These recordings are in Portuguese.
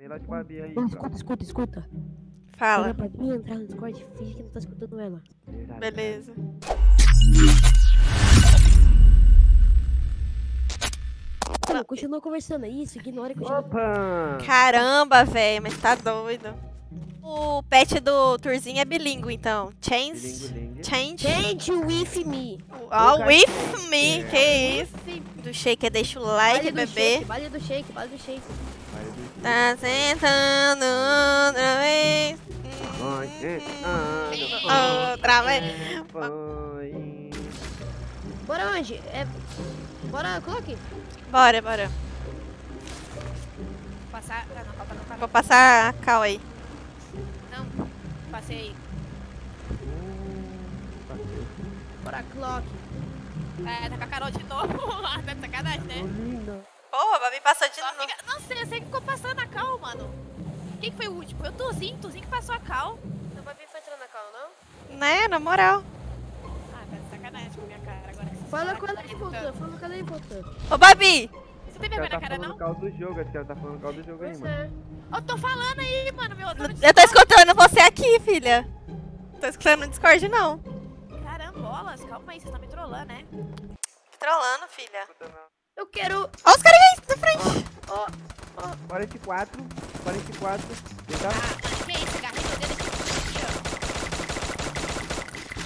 Vem lá de Babi aí. Não, escuta, escuta, escuta. Fala. Pra mim, entrar no Discord, finge que não tá escutando ela. Beleza. Não, continua conversando, é isso, ignora e continua. Opa! Caramba, velho, mas tá doido. O pet do Turzinho é bilíngue, então. Change. Change. Change with me. Oh, with me. Que isso? Do shake, deixa o like, do bebê. shake, baile do shake, baile do shake. Tá sentando outra vez. Sentando Outra vez. Foi. Bora onde? É... Bora, coloque. Bora, bora. Passar. Ah, não, falta não, Vou passar a cal aí. Não, passei. Bora, clock. É, tá com a Carol de novo. tá de sacanagem, né? Porra, a Babi passou de Só novo. fica... Não sei, você ficou passando a cal, mano. Quem que foi o último? Foi o Tuzinho, Tuzinho que passou a cal. Não vai vir entrando na cal, não? Né, na moral. Ah, tá de sacanagem com a minha cara agora. que Fala ela que aí, tá. Fala com ela aí, voltando. Ô, Babi. Você tem Ela vergonha tá na cara, falando não? caldo do jogo, acho que ela tá falando caldo do jogo aí, mano. é. Eu tô falando aí, mano, meu. Eu tô escutando você aqui, filha. Tô escutando no Discord, não. Carambolas, calma aí, vocês estão me trollando, né? Trolando, filha. Eu quero... Ó os caras aí na frente. 44, 44. Ah, que isso? Agarrei meu dedo aqui.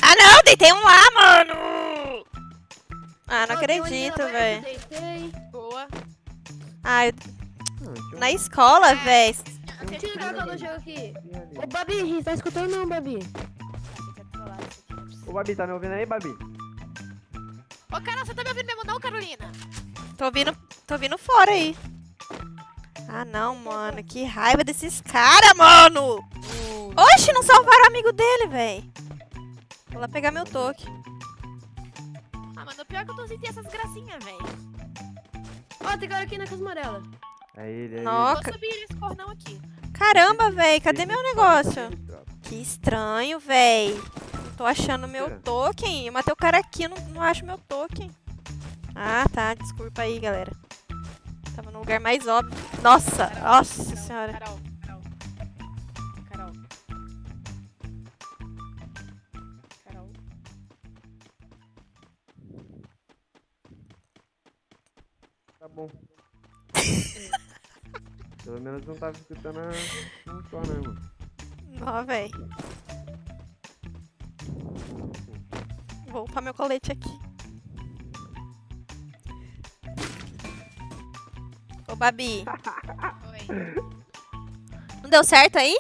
Ah, não, deitei um lá, mano. Ah, não ali acredito, velho. Deitei. Boa. Ah, eu- na escola, velho. tinha um Tira a filho cal do ali. jogo aqui. Ô, Babi, tá escutando não, Babi? Ô, Babi, tá me ouvindo aí, Babi? Ô, Carol, você tá me ouvindo mesmo não, Carolina? Tô vindo, tô vindo fora aí. Ah, não, mano. Que raiva desses caras, mano. Oxe, não salvaram o amigo dele, velho. Vou lá pegar meu toque. Ah, mano, o pior é que eu tô sentindo essas gracinhas, velho. Ó, tem cara aqui na casa amarela. É ele, é Nossa. Vou subir esse cornão aqui. Caramba, velho. ele. Cadê meu negócio? Que estranho, véi. Não tô achando meu token. Eu matei o cara aqui, não, não acho meu token. Ah, tá. Desculpa aí, galera. Tava no lugar mais óbvio. Nossa, Carol, nossa Carol, senhora. Carol, Carol. Carol. Carol. Tá bom. Pelo menos não tava escutando a... um só, né, mano? Ó, véi. Vou upar meu colete aqui. Ô, Babi. Oi. Não deu certo aí?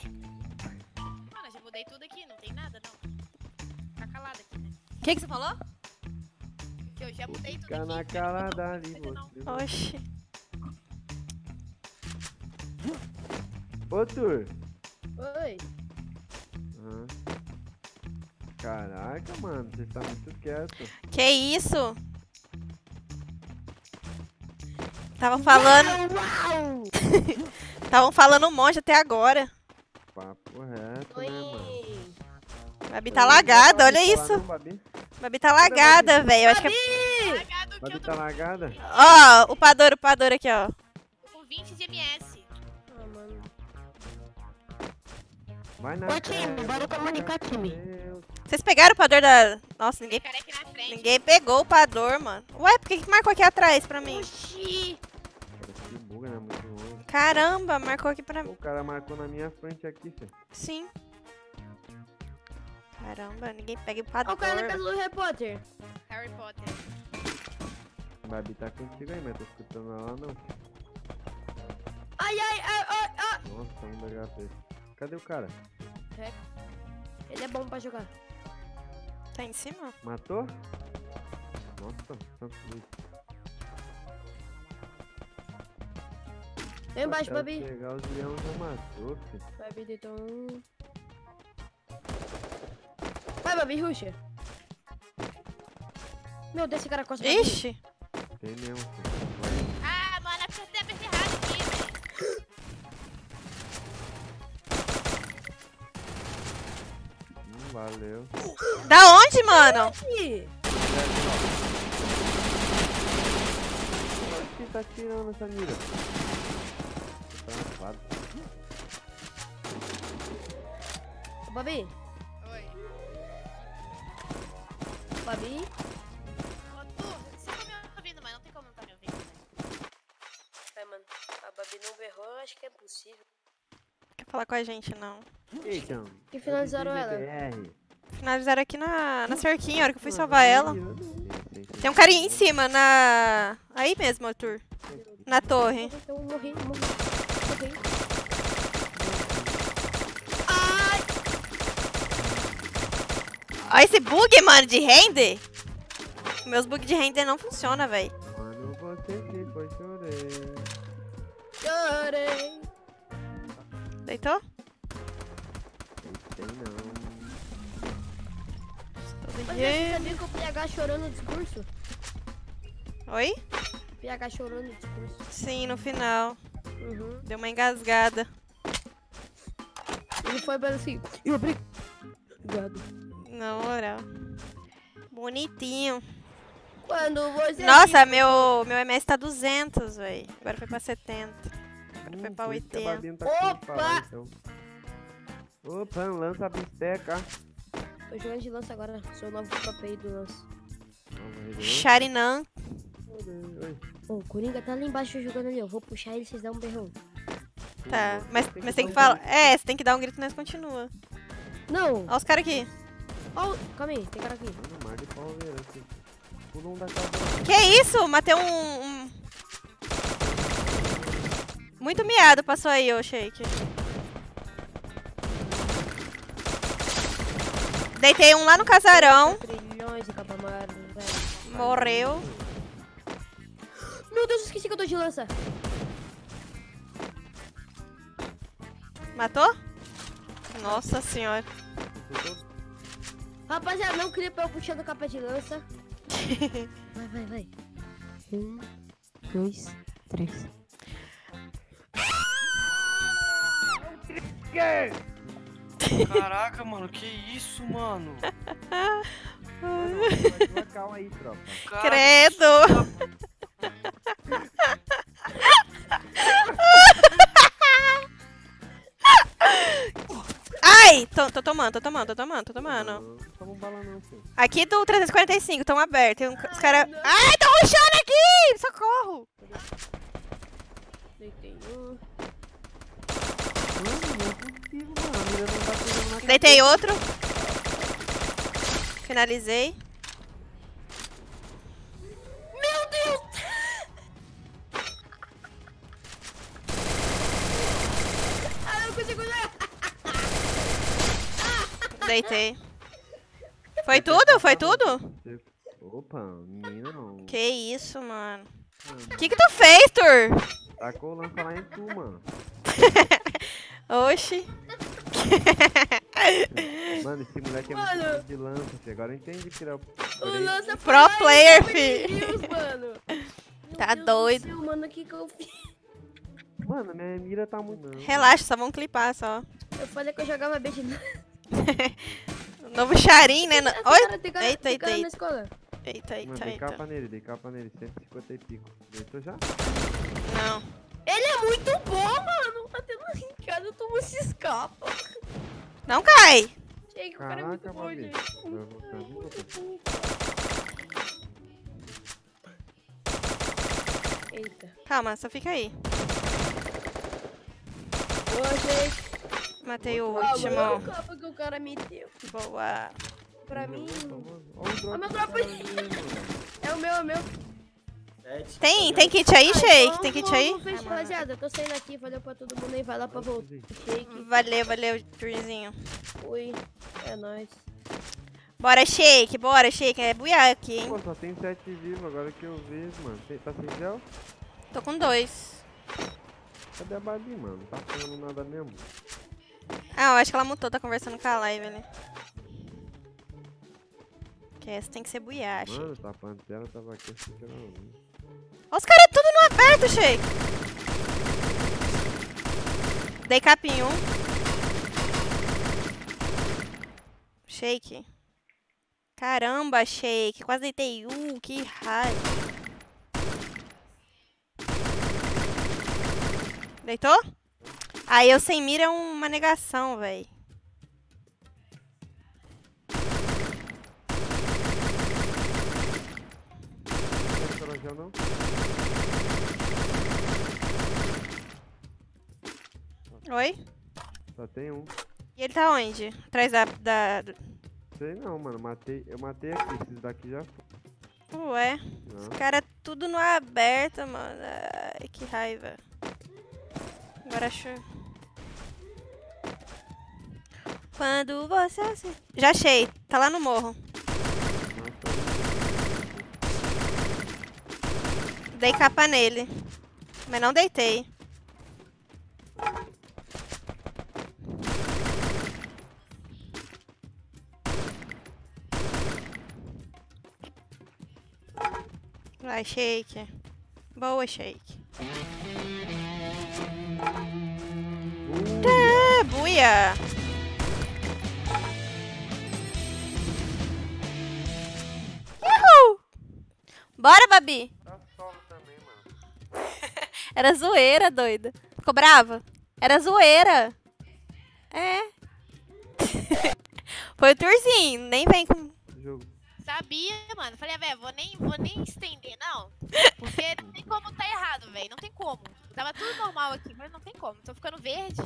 Mano, eu já mudei tudo aqui, não tem nada, não. Tá calado aqui, né? O que, que você falou? Que eu já mudei tudo Fica aqui. na tô dali, conseguindo, não. você. Oxi. Ô, Tur. Oi. Caraca, mano, você tá muito quieto. Que isso? Tava falando. Uau! Estavam falando um monte até agora. Papo reto, Oi. né, mano? Babi tá lagada, olha isso. Babi, Babi tá lagada, velho. Eu acho que é... Lagado que Babi tá lagada? Ó, o pador, o pador aqui, ó. com 20 de MS. Ah, mano. Vai na Ô, time, bora comunicar, time. Vocês pegaram o pador da. Nossa, ninguém, ninguém pegou o pador, mano. Ué, por que, que marcou aqui atrás pra mim? Oxi. Buga, né? Muito longe. Caramba, marcou aqui pra mim. O cara marcou na minha frente aqui, filho. Sim. Caramba, ninguém pega o pador. o cara do Harry Potter. Harry Potter. Babi tá contigo aí, mas tô escutando ela não. Ai, ai, ai, ai, ai. Nossa, um da HP. Cadê o cara? Ele é bom pra jogar. Tá em cima? Matou? Nossa, santo Vem embaixo, Babi. Pegar os leão já matou, filho. Babi deitou um. Vai, Babi, ruxa. Meu Deus, esse cara costa. Babi. Ixi. Tem mesmo, filho. Ah, mano, é porque eu apertei errado aqui, velho. Hum, valeu. Da onde, mano? Ih, Onde que tá tirando essa mira? safado. Babi. Oi. Babi. Tu, você tá me ouvindo, mas não tem como não tá me ouvindo, né? É, mano, a Babi não berrou, eu acho que é impossível. Quer falar com a gente, não. Então. E finalizaram ela. Finalizaram aqui na, na cerquinha, a hora que eu fui salvar ela. Tem um carinha em cima, na... Aí mesmo, Arthur. Na torre. Eu morri, morri. Olha esse bug, mano, de render. Meus bugs de render não funcionam, velho. Mano, você ficou chorei. Chorei. Deitou? Tem não. Mas dia. você sabia que o PH chorou no discurso? Oi? O PH chorou no discurso. Sim, no final. Uhum. Deu uma engasgada. Ele foi bem assim. E obrigado. Na moral. Bonitinho. Quando você. Nossa, meu, meu MS tá 200, velho. Agora foi pra 70. Agora foi pra Hum, por isso que a 80. Babi não tá Opa! falar, então. Opa, lança a bisteca. Tô jogando de lança agora. Sou o novo tropei do lance. Charinan. Oi. Ô, o Coringa tá lá embaixo jogando ali. Eu vou puxar ele e vocês dão um berrão. Tá, mas, mas tem que um falar. grito. É, você tem que dar um grito e nós continua. Não! Olha os caras aqui. Ó, o- calma aí, tem cara aqui. Mano, mar de palmeira aqui. Pula um da casa. Que isso? Matei um. um- Muito miado passou aí, ô Shake. Deitei um lá no casarão. Morreu. Meu Deus, esqueci que eu tô de lança. Matou? Nossa senhora. Rapaziada, não queria pra eu puxando capa de lança. vai, vai, vai. Um, dois, três. Caraca, mano, que isso, mano? Calma aí, tropa. Cara, Credo. Tô, tomando, tô tomando, tô tomando, tô tomando. Não, toma bala não, filho. Aqui do 345, tão aberto. Tem um, os caras. Ai, tão rushando aqui! Socorro! Deitei um. Tá Deitei outro. Finalizei. Deitei. Foi tudo? Foi tudo? Opa, menina não. Que isso, mano. O que que tu fez, Tur? Tacou o lança lá em tu, mano. Oxi. Mano, esse moleque é Mano. muito de lança, filho. Agora eu entendi que ele é o... O lança Pro player, fi. mano. Meu Tá Deus do doido. céu, mano, o que que eu fiz? Mano, minha mira tá muito... Relaxa, só vamos clipar só. Eu falei que eu jogava de Novo charim, né? Oi? Eita, eita, eita. escola. Eita, Mano, eita, dei eita. capa nele, dei capa nele. 150 e pico. Deitou já? Não. Ele é muito bom, mano. Até na rincada tu não se escapa. Não cai. Chega, o cara é muito bom, gente. Eita. Calma, só fica aí. Boa, gente. Matei o último. mano, o capa que o cara me deu. Boa. Pra mim, Olha o drop meu mano. é o meu, é o meu. Tem, tem kit aí, Ah, Shake? então Tem kit aí? rapaziada. Eu tô saindo aqui, valeu pra todo mundo aí. Vai lá pra voltar. Shake, Valeu, valeu, Turzinho. fui. É nóis. Bora, Shake, bora, Shake. É buiar aqui, hein? Pô, só tem 7 vivos agora que eu vejo, mano. Tá sem gel? Tô com dois. Cadê a Babi, mano? Não tá falando nada mesmo. Ah, eu acho que ela mutou, tá conversando com a live ali. Que essa tem que ser buiar, Shake. Mano, tá pantera tava aqui assistindo. Ó, os caras tudo no aberto, Shake. Dei capinho. Shake. Caramba, Shake. Quase deitei um. Que raiva. Deitou? Aí eu sem mira é uma negação, véi. Oi? Só tem um. E ele tá onde? Atrás da, da... Sei não, mano. Matei, eu matei aqui. Esses daqui já Ué. Não. Os caras é tudo no aberto, mano. Ai, que raiva. Agora achou. Quando você. assi- Já achei. Tá lá no morro. Dei capa nele. Mas não deitei. Vai, shake. Boa, shake. É, buia! Bora, Babi! tá solo também, mano. Era zoeira, doida. Ficou brava? Era zoeira. É. Foi o tourzinho, nem vem com. Jogo. Sabia, mano. Falei, velho, vou nem, vou nem estender, não. Porque não tem como tá errado, velho. Não tem como. Tava tudo normal aqui, mas não tem como. Tô ficando verde.